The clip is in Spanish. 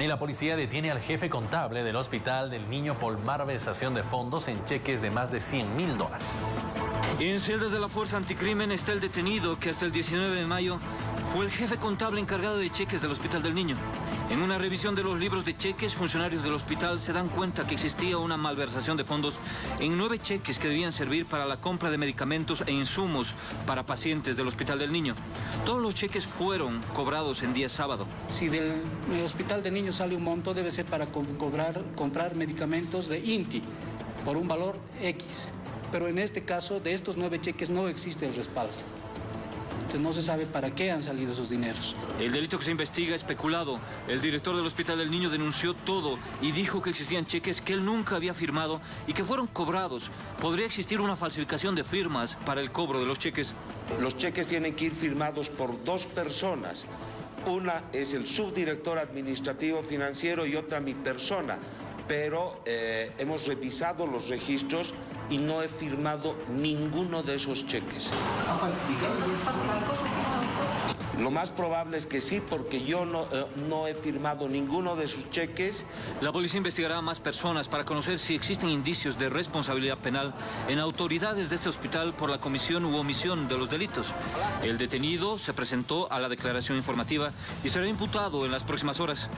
Y la policía detiene al jefe contable del hospital del niño por malversación de fondos en cheques de más de 100 mil dólares. En celdas de la Fuerza Anticrimen está el detenido que hasta el 19 de mayo fue el jefe contable encargado de cheques del Hospital del Niño. En una revisión de los libros de cheques, funcionarios del hospital se dan cuenta que existía una malversación de fondos en nueve cheques que debían servir para la compra de medicamentos e insumos para pacientes del Hospital del Niño. Todos los cheques fueron cobrados en día sábado. Si del Hospital del Niño sale un monto, debe ser para cobrar, comprar medicamentos de INTI por un valor X. Pero en este caso, de estos nueve cheques no existe el respaldo. Entonces no se sabe para qué han salido esos dineros. El delito que se investiga es especulado. El director del Hospital del Niño denunció todo y dijo que existían cheques que él nunca había firmado y que fueron cobrados. Podría existir una falsificación de firmas para el cobro de los cheques. Los cheques tienen que ir firmados por dos personas. Una es el subdirector administrativo financiero y otra mi persona. Pero eh, hemos revisado los registros y no he firmado ninguno de esos cheques. Lo más probable es que sí, porque yo no, eh, no, he firmado ninguno de sus cheques. La policía investigará a más personas para conocer si existen indicios de responsabilidad penal en autoridades de este hospital por la comisión u omisión de los delitos. El detenido se presentó a la declaración informativa y será imputado en las próximas horas.